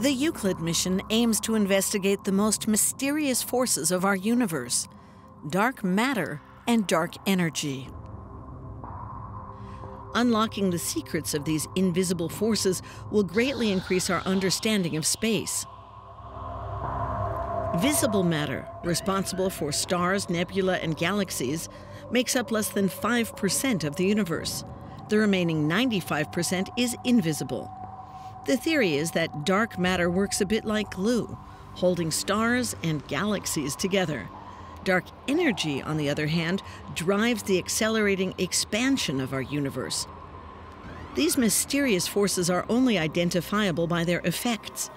The Euclid mission aims to investigate the most mysterious forces of our universe dark matter and dark energy. Unlocking the secrets of these invisible forces will greatly increase our understanding of space. Visible matter, responsible for stars, nebula, and galaxies, makes up less than 5% of the universe. The remaining 95% is invisible. The theory is that dark matter works a bit like glue, holding stars and galaxies together. Dark energy, on the other hand, drives the accelerating expansion of our universe. These mysterious forces are only identifiable by their effects.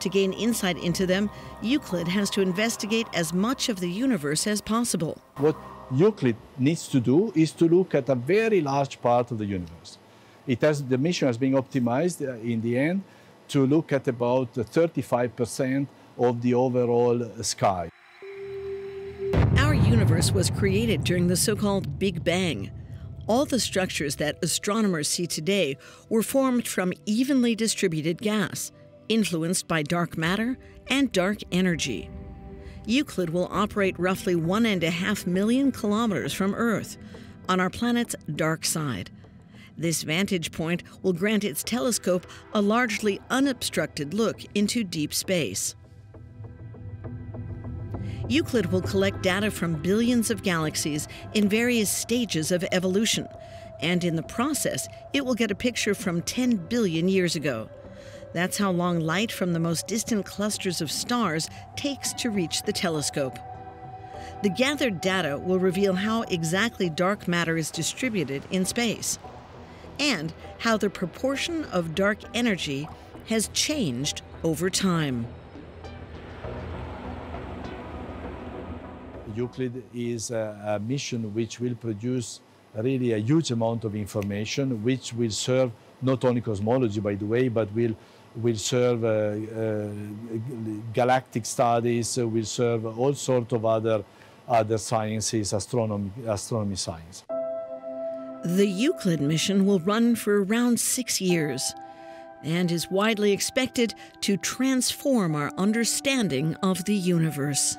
To gain insight into them, Euclid has to investigate as much of the universe as possible. What Euclid needs to do is to look at a very large part of the universe. It has, the mission has been optimized uh, in the end to look at about 35% of the overall sky. Our universe was created during the so called Big Bang. All the structures that astronomers see today were formed from evenly distributed gas, influenced by dark matter and dark energy. Euclid will operate roughly one and a half million kilometers from Earth, on our planet's dark side. This vantage point will grant its telescope a largely unobstructed look into deep space. Euclid will collect data from billions of galaxies in various stages of evolution, and in the process, it will get a picture from 10 billion years ago. That's how long light from the most distant clusters of stars takes to reach the telescope. The gathered data will reveal how exactly dark matter is distributed in space, and how the proportion of dark energy has changed over time. Euclid is a, a, mission which will produce really a huge amount of information, which will serve not only cosmology, by the way, but will will serve uh, uh, galactic studies, uh, will serve all sorts of other other sciences, astronomy, astronomy science. The Euclid mission will run for around six years and is widely expected to transform our understanding of the universe.